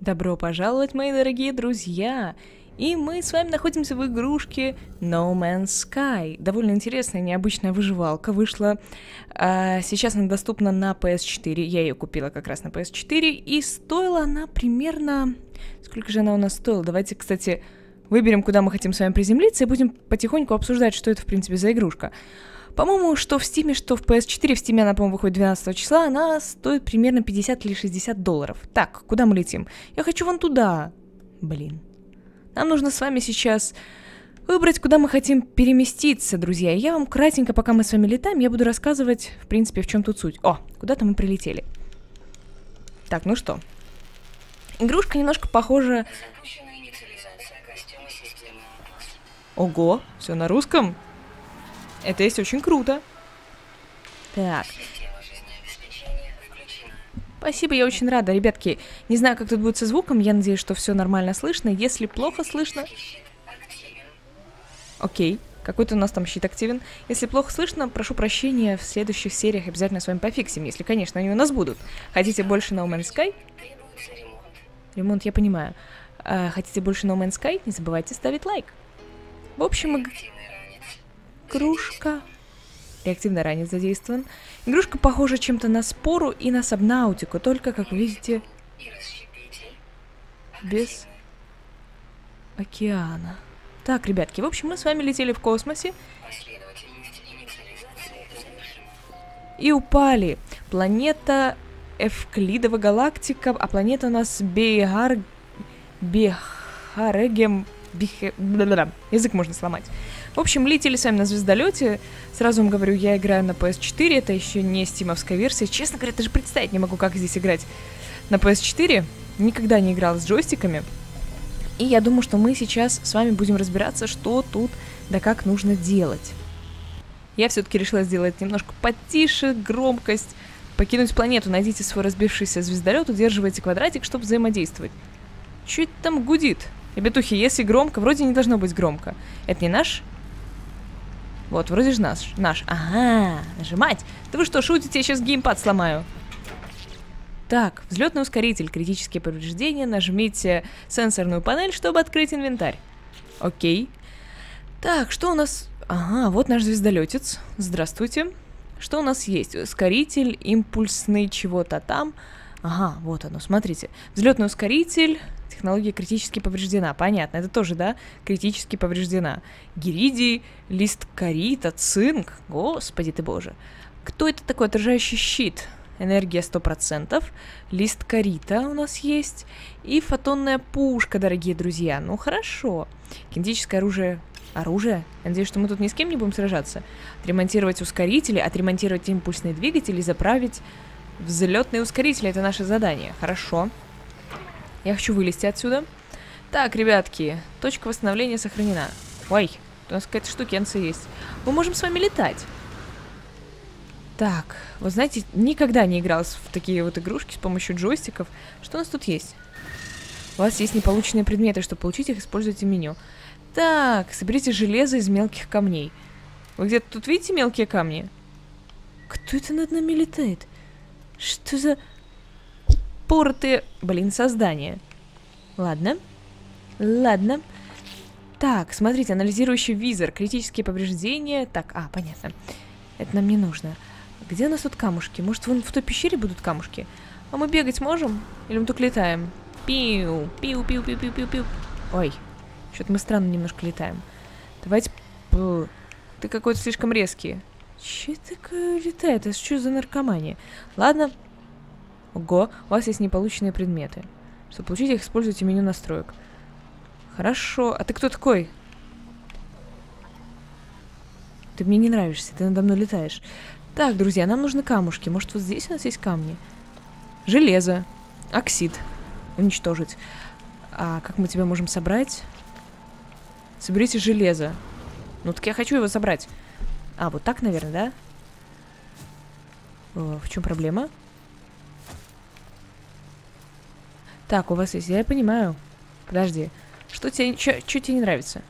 Добро пожаловать, мои дорогие друзья! И мы с вами находимся в игрушке No Man's Sky. Довольно интересная, необычная выживалка вышла. А, сейчас она доступна на PS4. Я ее купила как раз на PS4. И стоила она примерно... Сколько же она у нас стоила? Давайте, кстати, выберем, куда мы хотим с вами приземлиться, и будем потихоньку обсуждать, что это, в принципе, за игрушка. По-моему, что в Steam, что в PS4, в Steam она, по-моему, выходит 12 числа, она стоит примерно 50 или 60 долларов. Так, куда мы летим? Я хочу вон туда. Блин. Нам нужно с вами сейчас выбрать, куда мы хотим переместиться, друзья. И я вам кратенько, пока мы с вами летаем, я буду рассказывать, в принципе, в чем тут суть. О, куда-то мы прилетели. Так, ну что. Игрушка немножко похожа... Ого, все на русском? Это есть очень круто. Так. Спасибо, я очень рада, ребятки. Не знаю, как тут будет со звуком, я надеюсь, что все нормально слышно. Если плохо слышно... Окей, какой-то у нас там щит активен. Если плохо слышно, прошу прощения, в следующих сериях обязательно с вами пофиксим, если, конечно, они у нас будут. Хотите больше No Man's Sky? Ремонт, я понимаю. А, хотите больше No Man's Sky? Не забывайте ставить лайк. В общем, игрушка... Реактивный ранец задействован. Игрушка похожа чем-то на спору и на сабнаутику, только, как видите, без океана. Так, ребятки, в общем, мы с вами летели в космосе. И упали. Планета Эвклидова галактика, а планета у нас Бейгар... Бехарегем... Бихе... Язык можно сломать. В общем, летели с вами на звездолете. Сразу вам говорю, я играю на PS4, это еще не стимовская версия. Честно говоря, даже представить не могу, как здесь играть на PS4. Никогда не играл с джойстиками. И я думаю, что мы сейчас с вами будем разбираться, что тут да как нужно делать. Я все-таки решила сделать немножко потише громкость. Покинуть планету, найдите свой разбившийся звездолет, удерживайте квадратик, чтобы взаимодействовать. Это там гудит? Ребятухи, если громко, вроде не должно быть громко. Это не наш вот, вроде же наш. Наш. Ага, нажимать. Да вы что, шутите? Я сейчас геймпад сломаю. Так, взлетный ускоритель, критические повреждения, нажмите сенсорную панель, чтобы открыть инвентарь. Окей. Так, что у нас... Ага, вот наш звездолетец. Здравствуйте. Что у нас есть? Ускоритель, импульсный чего-то там. Ага, вот оно, смотрите. Взлетный ускоритель, Технология критически повреждена. Понятно, это тоже, да, критически повреждена. Гиридий, лист карита, цинк. Господи ты боже. Кто это такой отражающий щит? Энергия 100%. Лист карита у нас есть. И фотонная пушка, дорогие друзья. Ну, хорошо. Кинетическое оружие оружие. надеюсь, что мы тут ни с кем не будем сражаться. Отремонтировать ускорители, отремонтировать импульсные двигатели, заправить взлетные ускорители. Это наше задание. Хорошо. Я хочу вылезти отсюда. Так, ребятки, точка восстановления сохранена. Ой, у нас какая-то штукенция есть. Мы можем с вами летать. Так, вот знаете, никогда не играл в такие вот игрушки с помощью джойстиков. Что у нас тут есть? У вас есть неполученные предметы. Чтобы получить их, используйте меню. Так, соберите железо из мелких камней. Вы где-то тут видите мелкие камни? Кто это над нами летает? Что за порты, блин, создания. Ладно. Ладно. Так, смотрите, анализирующий визор, критические повреждения. Так, а, понятно. Это нам не нужно. Где у нас тут камушки? Может, вон в той пещере будут камушки? А мы бегать можем? Или мы только летаем? Пиу, пиу, пиу, пиу, пиу, пиу, пиу. Ой, что-то мы странно немножко летаем. Давайте... Ты какой-то слишком резкий. Че такое летает? Это что за наркомания? Ладно, Ого, у вас есть неполученные предметы. Чтобы получить их, используйте меню настроек. Хорошо. А ты кто такой? Ты мне не нравишься, ты надо мной летаешь. Так, друзья, нам нужны камушки. Может, вот здесь у нас есть камни? Железо. Оксид. Уничтожить. А как мы тебя можем собрать? Соберите железо. Ну так я хочу его собрать. А, вот так, наверное, да? О, в чем проблема? Так, у вас есть... Я понимаю. Подожди. Что тебе... Что тебе не нравится?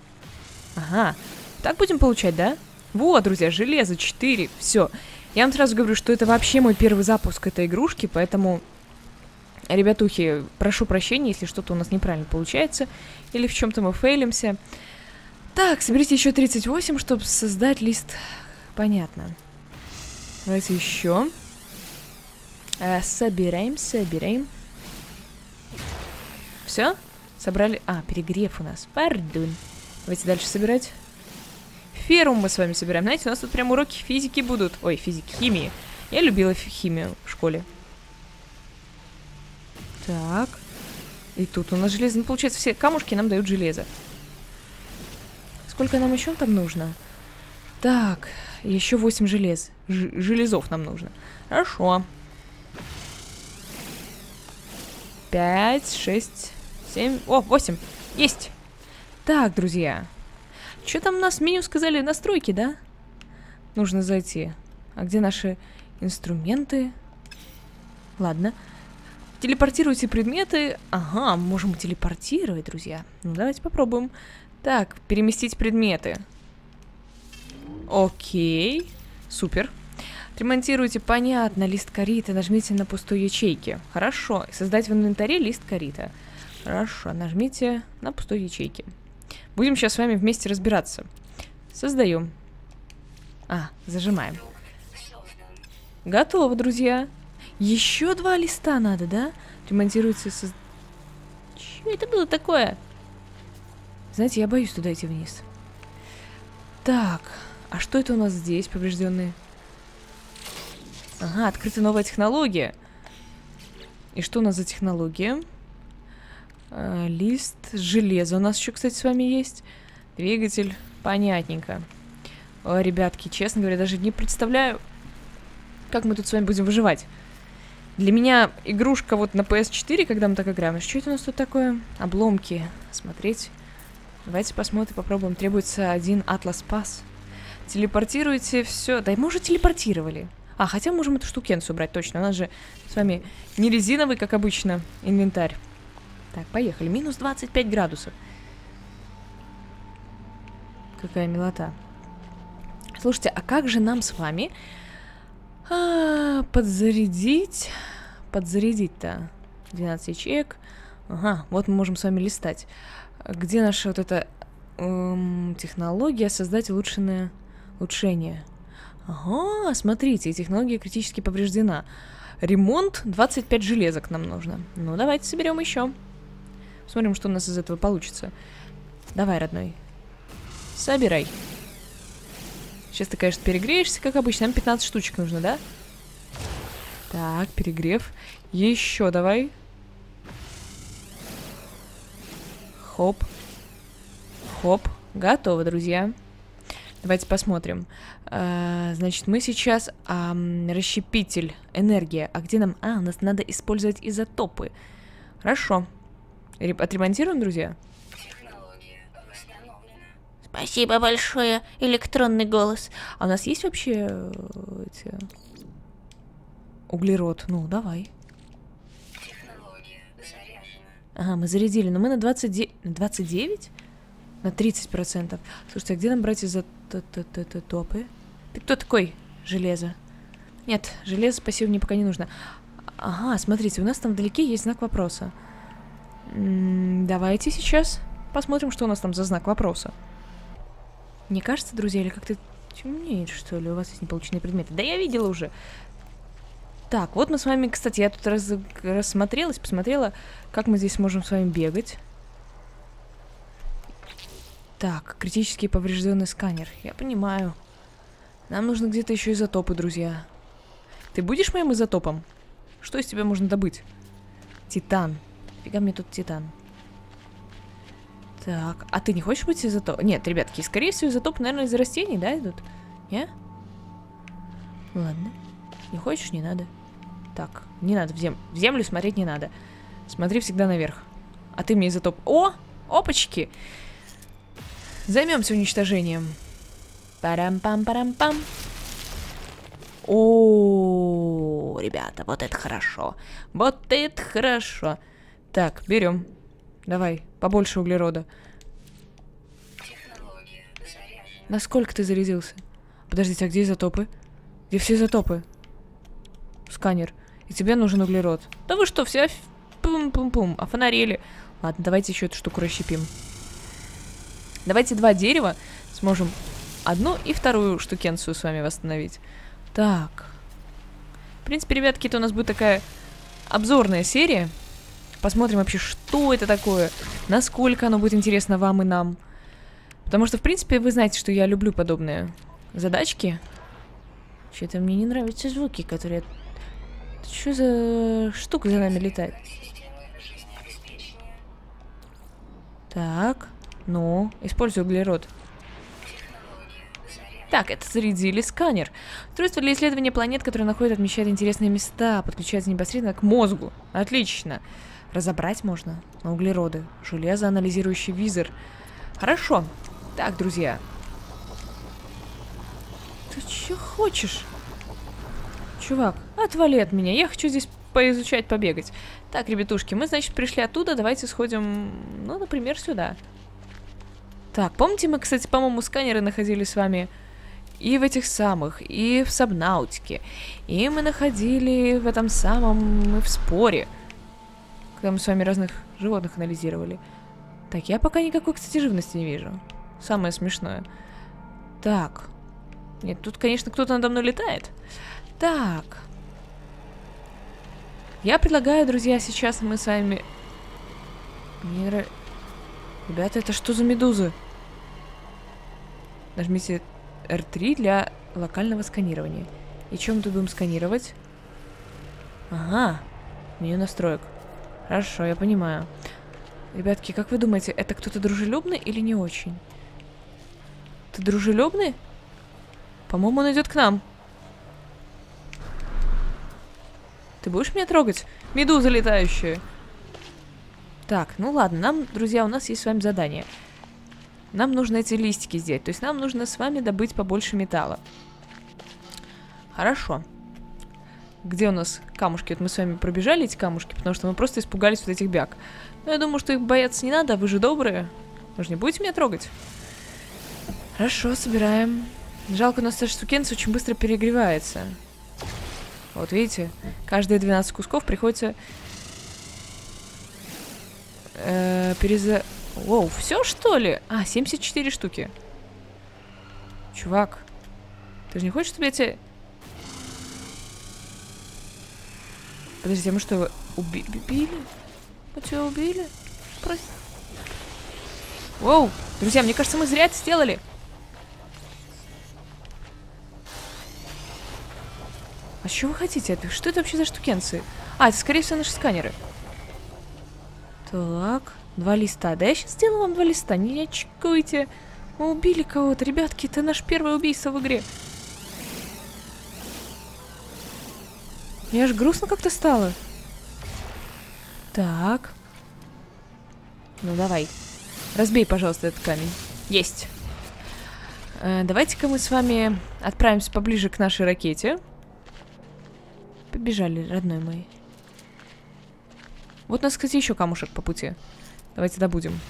Ага. Так будем получать, да? Вот, друзья, железо 4. Все. Я вам сразу говорю, что это вообще мой первый запуск этой игрушки, поэтому Ребятухи, прошу прощения, если что-то у нас неправильно получается, или в чем-то мы фейлимся. Так, соберите еще 38, чтобы создать лист. Понятно. Давайте еще. Э, собираем, собираем. Все? Собрали... А, перегрев у нас. Пардон. Давайте дальше собирать. Ферум мы с вами собираем. Знаете, у нас тут прям уроки физики будут. Ой, физики, химии. Я любила химию в школе. Так. И тут у нас железо. Ну, получается, все камушки нам дают железо. Сколько нам еще там нужно? Так, еще 8 желез. Ж железов нам нужно. Хорошо. 5, 6, 7... О, 8. Есть. Так, друзья. Что там у нас в меню сказали? Настройки, да? Нужно зайти. А где наши инструменты? Ладно. Телепортируйте предметы. Ага, можем телепортировать, друзья. Ну, давайте попробуем. Так, переместить предметы. Окей. Супер. Ремонтируйте, понятно, лист корита. Нажмите на пустую ячейки. Хорошо. Создать в инвентаре лист корита. Хорошо. Нажмите на пустой ячейки. Будем сейчас с вами вместе разбираться. Создаем. А, зажимаем. Готово, друзья. Еще два листа надо, да? Ремонтируется со... Что это было такое? Знаете, я боюсь туда идти вниз. Так, а что это у нас здесь, поврежденные? Ага, открыта новая технология. И что у нас за технология? Э, лист железа у нас еще, кстати, с вами есть. Двигатель, понятненько. О, ребятки, честно говоря, даже не представляю, как мы тут с вами будем выживать. Для меня игрушка вот на PS4, когда мы так играем. Что это у нас тут такое? Обломки. Смотреть. Давайте посмотрим, попробуем. Требуется один Атлас Пас. Телепортируйте все. Да и мы уже телепортировали. А, хотя можем эту штукенцию брать, точно. У нас же с вами не резиновый, как обычно, инвентарь. Так, поехали. Минус 25 градусов. Какая милота. Слушайте, а как же нам с вами а, подзарядить? Подзарядить-то. 12 ячеек. Ага, вот мы можем с вами листать. Где наша вот эта эм, технология создать улучшенное улучшение? Ага, смотрите, технология критически повреждена. Ремонт 25 железок нам нужно. Ну, давайте соберем еще. Смотрим, что у нас из этого получится. Давай, родной. Собирай. Сейчас ты, конечно, перегреешься, как обычно. Нам 15 штучек нужно, да? Так, перегрев. Еще давай. Хоп. Хоп. Готово, друзья. Давайте посмотрим. А, значит, мы сейчас а, расщепитель, энергия. А где нам... А, у нас надо использовать изотопы. Хорошо. Отремонтируем, друзья? Спасибо большое, электронный голос. А у нас есть вообще э, эти... углерод? Ну, давай. Ага, мы зарядили, но мы на 29... На 29? На 30%. Слушайте, а где нам брать из-за топы? Ты кто такой? Железо. Нет, железо, спасибо, мне пока не нужно. Ага, смотрите, у нас там вдалеке есть знак вопроса. Давайте сейчас посмотрим, что у нас там за знак вопроса. Не кажется, друзья, или как-то темнеет, что ли? У вас есть неполученные предметы. Да я видела уже. Так, вот мы с вами, кстати, я тут раз, рассмотрелась, посмотрела, как мы здесь можем с вами бегать. Так, критически поврежденный сканер. Я понимаю. Нам нужно где-то еще изотопы, друзья. Ты будешь моим изотопом? Что из тебя можно добыть? Титан. Фига мне тут титан. Так, а ты не хочешь быть изотоп? Нет, ребятки, скорее всего, изотоп, наверное, из растений, да, идут? Не? Ладно. Не хочешь, не надо. Так, не надо в, зем... в землю смотреть не надо. Смотри всегда наверх. А ты мне изотоп... О! Опачки! Займемся уничтожением. Парам-пам-парам-пам. О, ребята, вот это хорошо. Вот это хорошо. Так, берем. Давай, побольше углерода. Насколько ты зарядился? Подождите, а где изотопы? Где все изотопы? Сканер. И тебе нужен углерод. Да вы что, вся Пум-пум-пум. А фонарели? Ладно, давайте еще эту штуку расщепим. Давайте два дерева сможем одну и вторую штукенцию с вами восстановить. Так. В принципе, ребятки, это у нас будет такая обзорная серия. Посмотрим вообще, что это такое, насколько оно будет интересно вам и нам. Потому что, в принципе, вы знаете, что я люблю подобные задачки. Что-то мне не нравятся звуки, которые... Что за штука за нами летает? Так, ну, использую углерод. Так, это зарядили сканер. Устройство для исследования планет, которое находит и отмечает интересные места, подключается непосредственно к мозгу. Отлично. Разобрать можно на углероды. Железо, анализирующий визор. Хорошо. Так, друзья. Ты что хочешь? Чувак, отвали от меня. Я хочу здесь поизучать, побегать. Так, ребятушки, мы, значит, пришли оттуда. Давайте сходим, ну, например, сюда. Так, помните, мы, кстати, по-моему, сканеры находили с вами и в этих самых, и в Сабнаутике. И мы находили в этом самом, в споре когда мы с вами разных животных анализировали. Так, я пока никакой, кстати, живности не вижу. Самое смешное. Так. Нет, тут, конечно, кто-то надо мной летает. Так. Я предлагаю, друзья, сейчас мы с вами... Нрав... Ребята, это что за медузы? Нажмите R3 для локального сканирования. И чем мы тут будем сканировать? Ага, меню настроек. Хорошо, я понимаю. Ребятки, как вы думаете, это кто-то дружелюбный или не очень? Ты дружелюбный? По-моему, он идет к нам. Ты будешь меня трогать? Медуза летающая. Так, ну ладно, нам, друзья, у нас есть с вами задание. Нам нужно эти листики сделать. То есть нам нужно с вами добыть побольше металла. Хорошо. Где у нас камушки? Вот мы с вами пробежали эти камушки, потому что мы просто испугались вот этих бяг. Но я думаю, что их бояться не надо, вы же добрые. Вы же не будете меня трогать? Хорошо, собираем. Жалко, у нас эта штукенция очень быстро перегревается. Вот видите, каждые 12 кусков приходится э, переза... Воу, все что ли? А, 74 штуки. Чувак, ты же не хочешь, чтобы я тебе Подождите, а мы что, уби убили? Мы что, убили? Прости. Воу, друзья, мне кажется, мы зря это сделали. А что вы хотите? Это, что это вообще за штукенцы? А, это, скорее всего, наши сканеры. Так, два листа. Да я сейчас сделаю вам два листа, не очкуйте. Мы убили кого-то. Ребятки, это наш первое убийство в игре. Мне аж грустно как-то стало. Так. Ну, давай. Разбей, пожалуйста, этот камень. Есть. Э, Давайте-ка мы с вами отправимся поближе к нашей ракете. Побежали, родной мой. Вот у нас, кстати, еще камушек по пути. Давайте добудем.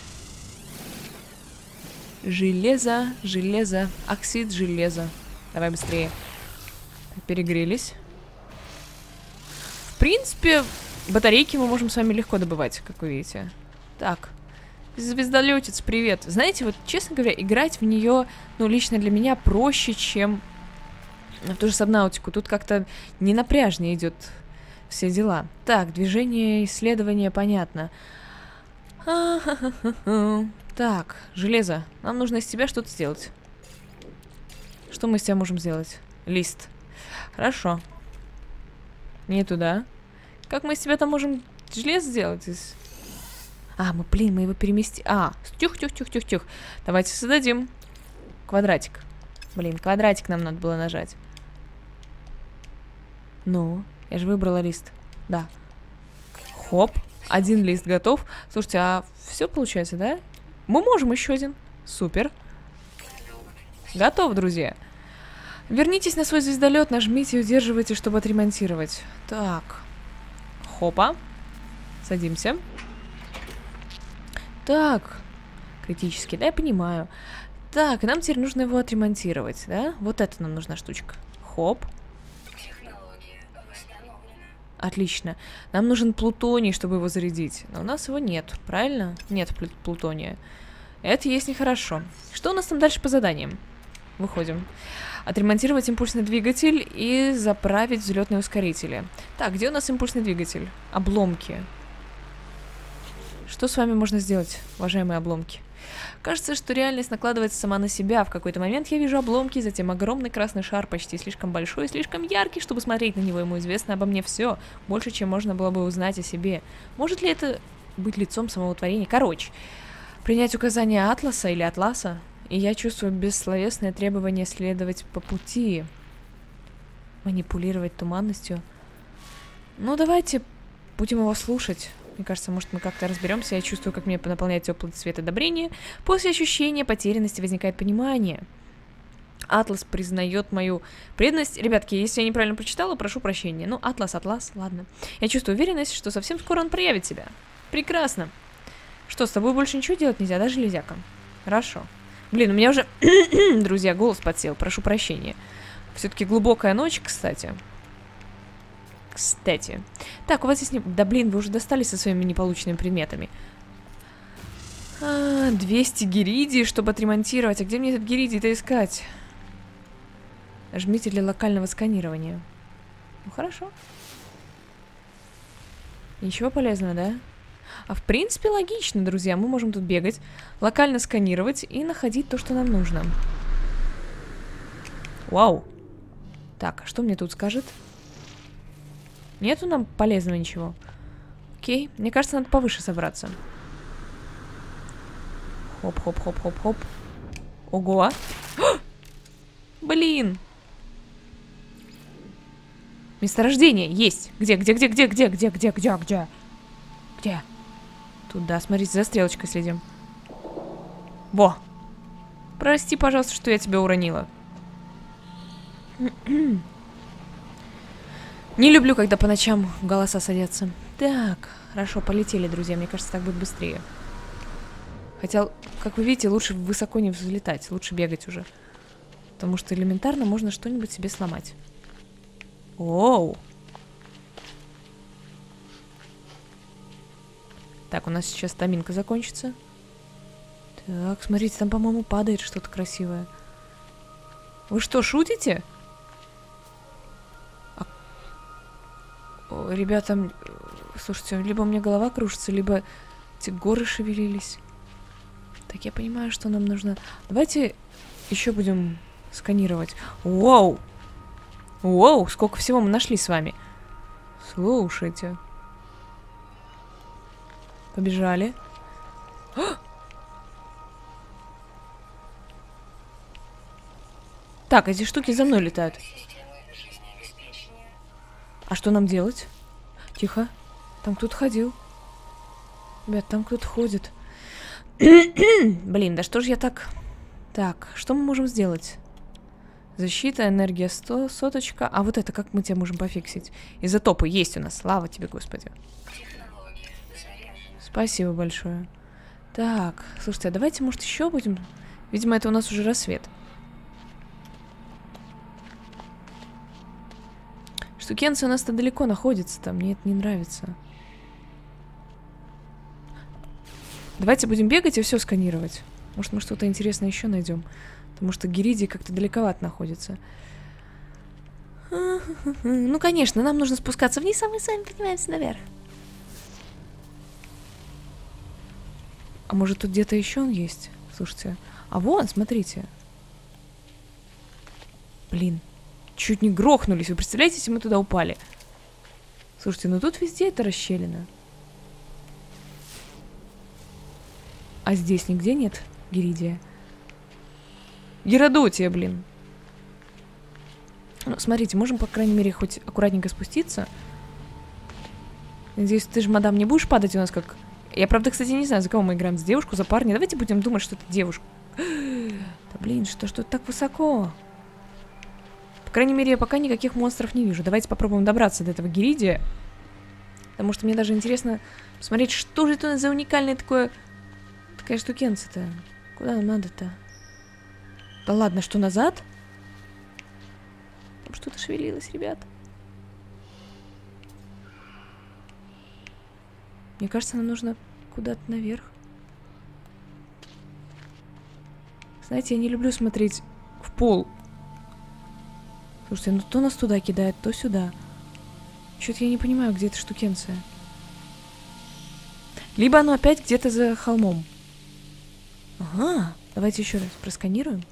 Железо, железо, оксид железа. Давай быстрее. Перегрелись принципе, батарейки мы можем с вами легко добывать, как вы видите. Так. Звездолетец, привет. Знаете, вот, честно говоря, играть в нее, ну, лично для меня проще, чем в ту же Сабнаутику. Тут как-то не напряжнее идет все дела. Так, движение, исследование, понятно. Так, железо. Нам нужно из тебя что-то сделать. Что мы из тебя можем сделать? Лист. Хорошо. Не туда. Как мы из себя там можем желез сделать? Из... А, мы, блин, мы его переместим. А, тюх-тюх-тюх-тюх-тюх. Давайте создадим квадратик. Блин, квадратик нам надо было нажать. Ну, я же выбрала лист. Да. Хоп. Один лист готов. Слушайте, а все получается, да? Мы можем еще один. Супер. Готов, друзья. Вернитесь на свой звездолет, нажмите и удерживайте, чтобы отремонтировать. Так. Хопа. Садимся. Так. Критически, да, я понимаю. Так, нам теперь нужно его отремонтировать, да? Вот это нам нужна штучка. Хоп. Отлично. Нам нужен плутоний, чтобы его зарядить. Но у нас его нет, правильно? Нет плю- плутония. Это есть нехорошо. Что у нас там дальше по заданиям? Выходим. Отремонтировать импульсный двигатель и заправить взлетные ускорители. Так, где у нас импульсный двигатель? Обломки. Что с вами можно сделать, уважаемые обломки? Кажется, что реальность накладывается сама на себя. В какой-то момент я вижу обломки, затем огромный красный шар, почти слишком большой и слишком яркий, чтобы смотреть на него. Ему известно обо мне все, больше, чем можно было бы узнать о себе. Может ли это быть лицом самого творения? Короче, принять указания Атласа или Атласа, и я чувствую бессловесное требование следовать по пути, манипулировать туманностью. Ну, давайте будем его слушать. Мне кажется, может, мы как-то разберемся. Я чувствую, как меня наполняет теплый цвет одобрения. После ощущения потерянности возникает понимание. Атлас признает мою преданность. Ребятки, если я неправильно прочитала, прошу прощения. Ну, Атлас, Атлас, ладно. Я чувствую уверенность, что совсем скоро он проявит себя. Прекрасно. Что, с тобой больше ничего делать нельзя, да, железяка? Хорошо. Блин, у меня уже, друзья, голос подсел, прошу прощения. Все-таки глубокая ночь, кстати. Кстати. Так, у вас есть... Не... Да блин, вы уже достали со своими неполученными предметами. А, 200 гиридий, чтобы отремонтировать. А где мне этот гиридий-то искать? Жмите для локального сканирования. Ну, хорошо. Ничего полезного, да? А в принципе логично, друзья. Мы можем тут бегать, локально сканировать и находить то, что нам нужно. Вау. Так, а что мне тут скажет? Нету нам полезного ничего. Окей, мне кажется, надо повыше собраться. Хоп-хоп-хоп-хоп-хоп. Ого. Блин. Месторождение есть. Где, где, где, где, где, где, где, где, где? Где? Туда, смотрите, за стрелочкой следим. Во. Прости, пожалуйста, что я тебя уронила. Не люблю, когда по ночам голоса садятся. Так, хорошо, полетели, друзья. Мне кажется, так будет быстрее. Хотя, как вы видите, лучше высоко не взлетать, лучше бегать уже. Потому что элементарно можно что-нибудь себе сломать. Оу! Так, у нас сейчас таминка закончится. Так, смотрите, там, по-моему, падает что-то красивое. Вы что, шутите? О, ребята, слушайте, либо у меня голова кружится, либо эти горы шевелились. Так, я понимаю, что нам нужно... Давайте еще будем сканировать. Вау! Вау, сколько всего мы нашли с вами. Слушайте. Побежали. А! Так, эти штуки за мной летают. А что нам делать? Тихо. Там кто-то ходил. Ребят, там кто-то ходит. Блин, да что ж я так... Так, что мы можем сделать? Защита, энергия 100, соточка. А вот это как мы тебя можем пофиксить? Изотопы есть у нас. Слава тебе, Господи. Спасибо большое. Так, слушайте, а давайте, может, еще будем... Видимо, это у нас уже рассвет. Штукенцы у нас-то далеко находится, там мне это не нравится. Давайте будем бегать и все сканировать. Может, мы что-то интересное еще найдем. Потому что Геридий как-то далековато находится. Ну, конечно, нам нужно спускаться вниз, а мы сами поднимаемся наверх. А может тут где-то еще он есть? Слушайте. А вон, смотрите. Блин. Чуть не грохнулись. Вы представляете, если мы туда упали? Слушайте, ну тут везде это расщелина. А здесь нигде нет Геридия? Геродотия, блин. Ну, смотрите, можем, по крайней мере, хоть аккуратненько спуститься. Надеюсь, ты же, мадам, не будешь падать у нас как я, правда, кстати, не знаю, за кого мы играем, за девушку, за парня. Давайте будем думать, что это девушка. Да блин, что что так высоко? Крайней мере, я пока никаких монстров не вижу. Давайте попробуем добраться до этого Геридия. Потому что мне даже интересно посмотреть, что же это за уникальное такое... Такая штукенция-то. Куда нам надо-то? Да ладно, что назад? Там что-то шевелилось, ребят. Мне кажется, нам нужно куда-то наверх. Знаете, я не люблю смотреть в пол. Слушайте, ну то нас туда кидает, то сюда. Что-то я не понимаю, где эта штукенция. Либо оно опять где-то за холмом. Ага, давайте еще раз просканируем.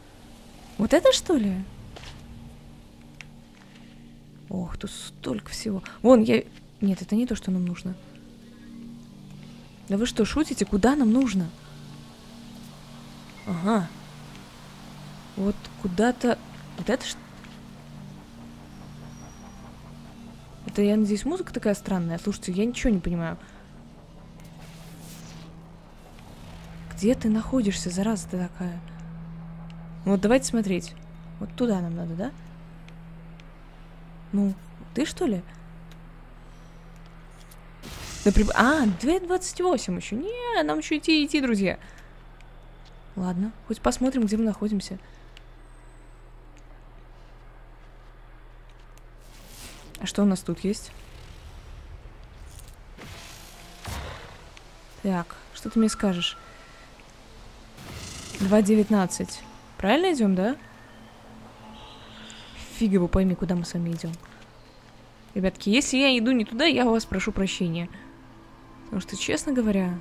Вот это что ли? Ох, тут столько всего. Вон, я... Нет, это не то, что нам нужно. Да вы что, шутите? Куда нам нужно? Ага. Вот куда-то... Вот это что? Это, я надеюсь, музыка такая странная. Слушайте, я ничего не понимаю. Где ты находишься, зараза ты такая? Вот давайте смотреть. Вот туда нам надо, да? Ну, ты что ли? Да при... А, 2.28 еще. Не, нам еще идти, идти, друзья. Ладно, хоть посмотрим, где мы находимся. А что у нас тут есть? Так, что ты мне скажешь? 2.19. Правильно идем, да? Фига его пойми, куда мы с вами идем. Ребятки, если я иду не туда, я у вас прошу прощения. Потому что, честно говоря...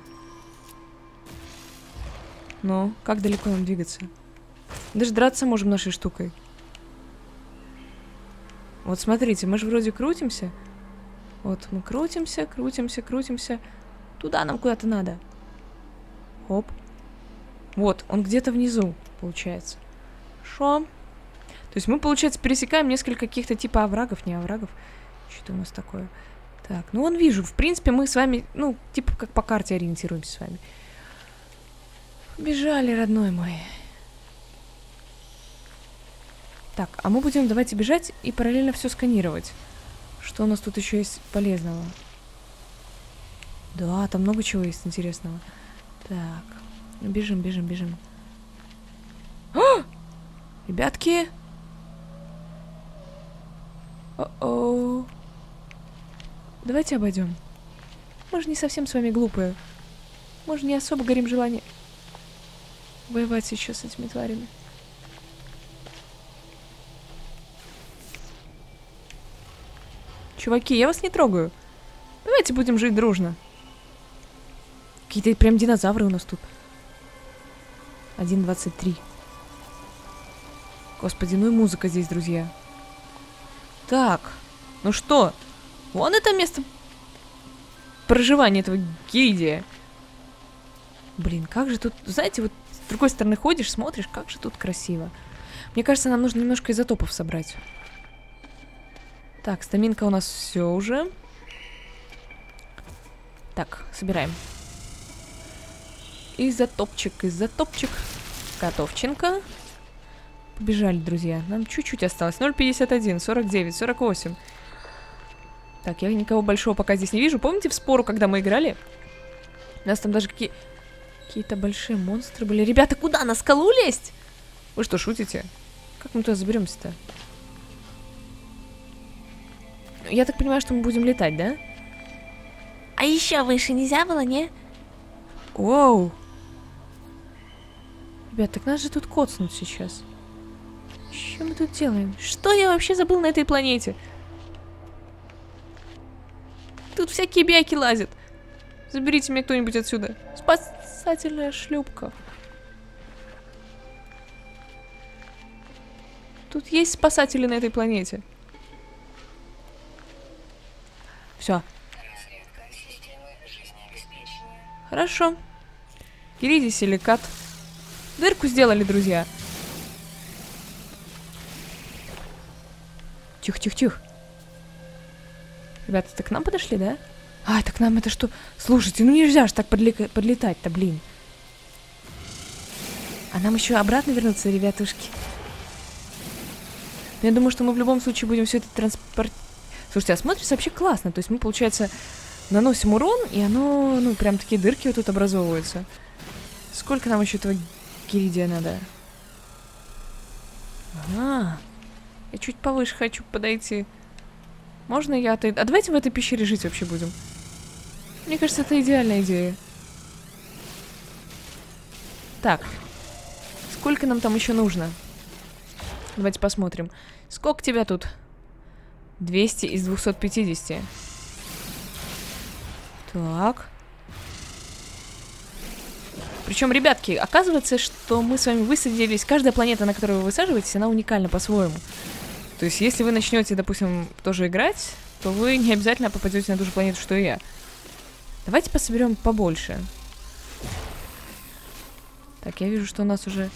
Ну, как далеко нам двигаться? Даже драться можем нашей штукой. Вот смотрите, мы же вроде крутимся. Вот мы крутимся, крутимся, крутимся. Туда нам куда-то надо. Хоп. Вот, он где-то внизу, получается. Шо? То есть мы, получается, пересекаем несколько каких-то типа оврагов, не оврагов. Что-то у нас такое. Так, ну он вижу. В принципе, мы с вами, ну, типа как по карте ориентируемся с вами. Бежали, родной мой. Так, а мы будем давайте бежать и параллельно все сканировать. Что у нас тут еще есть полезного? Да, там много чего есть интересного. Так, бежим, бежим, бежим. А! Ребятки! О-о. Давайте обойдем. Мы же не совсем с вами глупые. Мы же не особо горим желание воевать еще с этими тварями. Чуваки, я вас не трогаю. Давайте будем жить дружно. Какие-то прям динозавры у нас тут. 1.23. Господи, ну и музыка здесь, друзья. Так, ну что? Вон это место проживания этого гильдия. Блин, как же тут... Знаете, вот с другой стороны ходишь, смотришь, как же тут красиво. Мне кажется, нам нужно немножко изотопов собрать. Так, стаминка у нас все уже. Так, собираем. Изотопчик, изотопчик. Котовченко. Побежали, друзья. Нам чуть-чуть осталось. 0,51, 49, 48. Так, я никого большого пока здесь не вижу. Помните в спору, когда мы играли? У нас там даже какие... Какие-то большие монстры были. Ребята, куда? На скалу лезть? Вы что, шутите? Как мы туда заберемся-то? Я так понимаю, что мы будем летать, да? А еще выше нельзя было, не? Оу. Ребят, так нас же тут коцнуть сейчас. Что мы тут делаем? Что я вообще забыл на этой планете? Тут всякие бяки лазят. Заберите меня кто-нибудь отсюда. Спасательная шлюпка. Тут есть спасатели на этой планете. Все. Хорошо. Кириди силикат. Дырку сделали, друзья. Тихо-тихо-тихо. Ребята, это к нам подошли, да? А, это к нам это что? Слушайте, ну нельзя же так подлетать-то, блин. А нам еще обратно вернуться, ребятушки. Я думаю, что мы в любом случае будем все это транспорт... Слушайте, а смотрится вообще классно. То есть мы, получается, наносим урон, и оно, ну, прям такие дырки вот тут образовываются. Сколько нам еще этого гиридия надо? Ага. Я чуть повыше хочу подойти. Можно я отойду? А давайте в этой пещере жить вообще будем. Мне кажется, это идеальная идея. Так. Сколько нам там еще нужно? Давайте посмотрим. Сколько тебя тут? 200 из 250. Так. Причем, ребятки, оказывается, что мы с вами высадились. Каждая планета, на которую вы высаживаетесь, она уникальна по-своему. То есть, если вы начнете, допустим, тоже играть, то вы не обязательно попадете на ту же планету, что и я. Давайте пособерем побольше. Так, я вижу, что у нас уже...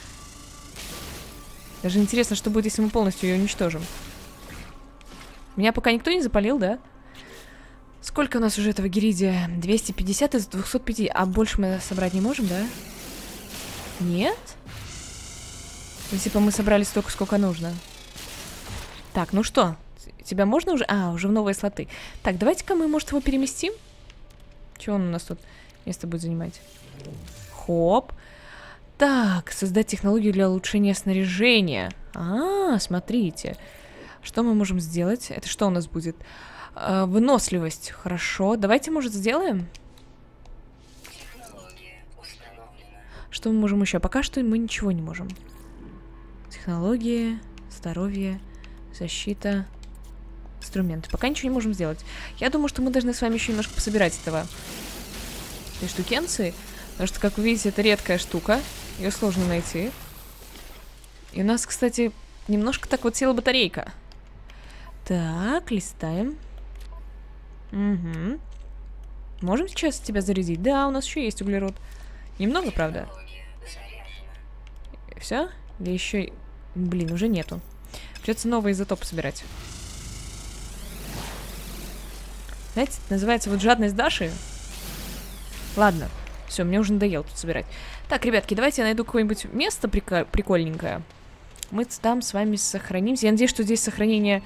Даже интересно, что будет, если мы полностью ее уничтожим. Меня пока никто не запалил, да? Сколько у нас уже этого гиридия? 250 из 205. А больше мы собрать не можем, да? Нет? Ну, типа мы собрали столько, сколько нужно. Так, ну что? Тебя можно уже? А, уже в новые слоты. Так, давайте-ка мы, может, его переместим? Чего он у нас тут место будет занимать? Хоп. Так, создать технологию для улучшения снаряжения. А, смотрите. Что мы можем сделать? Это что у нас будет? Э, выносливость. Хорошо. Давайте, может, сделаем? Что мы можем еще? Пока что мы ничего не можем. Технологии, здоровье, защита, инструменты. Пока ничего не можем сделать. Я думаю, что мы должны с вами еще немножко пособирать этого. Этой штукенции. Потому что, как вы видите, это редкая штука. Ее сложно найти. И у нас, кстати, немножко так вот села батарейка. Так, листаем. Угу. Можем сейчас тебя зарядить? Да, у нас еще есть углерод. Немного, правда? Все? Или еще... Блин, уже нету. Придется новый изотоп собирать. Знаете, называется вот жадность Даши. Ладно, все, мне уже надоело тут собирать. Так, ребятки, давайте я найду какое-нибудь место прикольненькое. Мы там с вами сохранимся. Я надеюсь, что здесь сохранение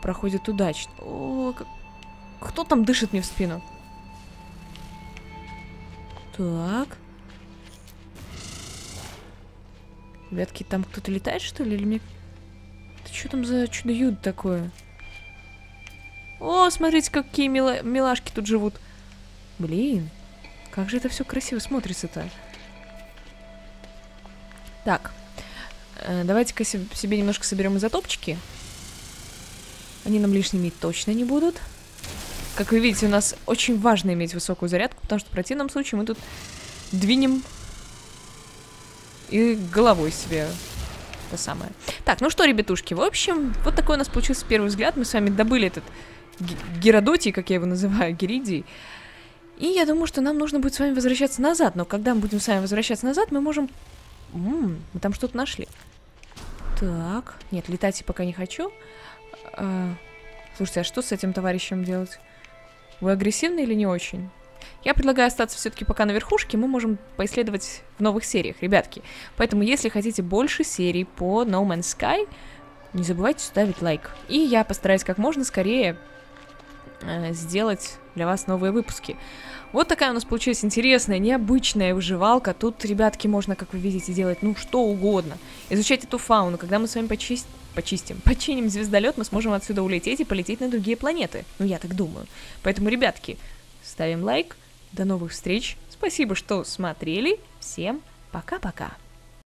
проходит удачно. О, как... Кто там дышит мне в спину? Так. Ребятки, там кто-то летает, что ли? Или мне... Это что там за чудо-юдо такое? О, смотрите, какие мила... милашки тут живут. Блин, как же это все красиво смотрится-то. Так, э, давайте-ка себе немножко соберем изотопчики. Они нам лишними точно не будут. Как вы видите, у нас очень важно иметь высокую зарядку, потому что в противном случае мы тут двинем и головой себе это самое. Так, ну что, ребятушки, в общем, вот такой у нас получился первый взгляд. Мы с вами добыли этот Геродотий, как я его называю, Геридий. И я думаю, что нам нужно будет с вами возвращаться назад. Но когда мы будем с вами возвращаться назад, мы можем... М -м, мы там что-то нашли. Так, нет, летать я пока не хочу. А, слушайте, а что с этим товарищем делать? Вы агрессивны или не очень? Я предлагаю остаться все-таки пока на верхушке, мы можем поисследовать в новых сериях, ребятки. Поэтому, если хотите больше серий по No Man's Sky, не забывайте ставить лайк. И я постараюсь как можно скорее э, сделать для вас новые выпуски. Вот такая у нас получилась интересная, необычная выживалка. Тут, ребятки, можно, как вы видите, делать ну что угодно. Изучать эту фауну. Когда мы с вами почистим почистим, починим звездолет, мы сможем отсюда улететь и полететь на другие планеты. Ну, я так думаю. Поэтому, ребятки, ставим лайк. До новых встреч. Спасибо, что смотрели. Всем пока-пока.